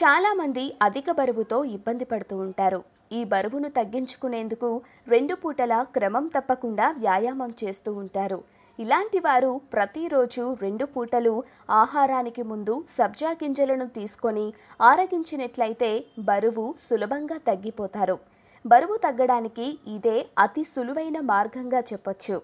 చాలామంది అధిక బరువుతో ఇబ్బంది పడుతూ ఉంటారు. ఈ బరువును తగ్గించుకునేందుకు రెండు పూటల క్రమం తప్పకుండా వ్యాయామం చేస్తూ ఉంటారు. ఇలాంటి వారు ప్రతిరోజు రెండు పూటలు ఆహారానికి ముందు సబ్జా గింజలను తీసుకొని ఆరగించినట్లయితే బరువు సులభంగా తగ్గిపోతారు. బరువు తగ్గడానికి ఇదే అతి సులువైన మార్గంగా చెప్పొచ్చు.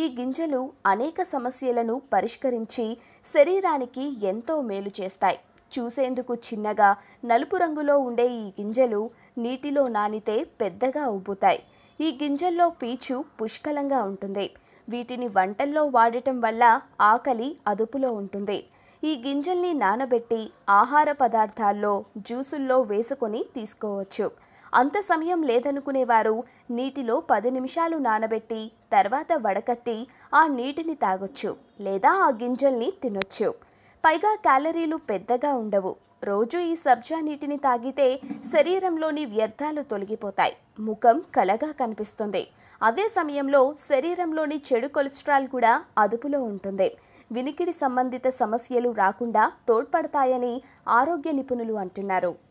ఈ గింజలు అనేక సమస్యలను పరిష్కరించి శరీరానికి ఎంతో మేలు చేస్తాయి. చూసేందుకు చిన్నగా నలుపు రంగులో ఉండే ఈ గింజలు నీటిలో నానితే పెద్దగా ఉబ్బుతాయి. ఈ గింజల్లో పీచు పుష్కలంగా ఉంటుంది. వీటిని వంటల్లో వాడటం వల్ల ఆకలి అదుపులో ఉంటుంది. ఈ గింజల్ని నానబెట్టి ఆహార పదార్థాల్లో జ్యూసుల్లో వేసుకొని తీసుకోవచ్చు. అంత సమయం లేదనుకునేవారు. నీటిలో పది నిమిషాలు నానబెట్టి తర్వాత వడకట్టి ఆ నీటిని తాగొచ్చు లేదా ఆ గింజల్ని తినొచ్చు. పైగా క్యాలరీలు పెద్దగా ఉండవు. రోజు ఈ సబ్జా నీటిని తాగితే శరీరంలోని వ్యర్థాలు తొలగిపోతాయి. ముఖం కళగా కనిపిస్తుంది. అదే సమయంలో శరీరంలోని చెడు కొలెస్ట్రాల్ కూడా అదుపులో ఉంటుంది. వినికిడి సంబంధిత సమస్యలు రాకుండా తోడ్పడతాయని ఆరోగ్య నిపుణులు అంటున్నారు.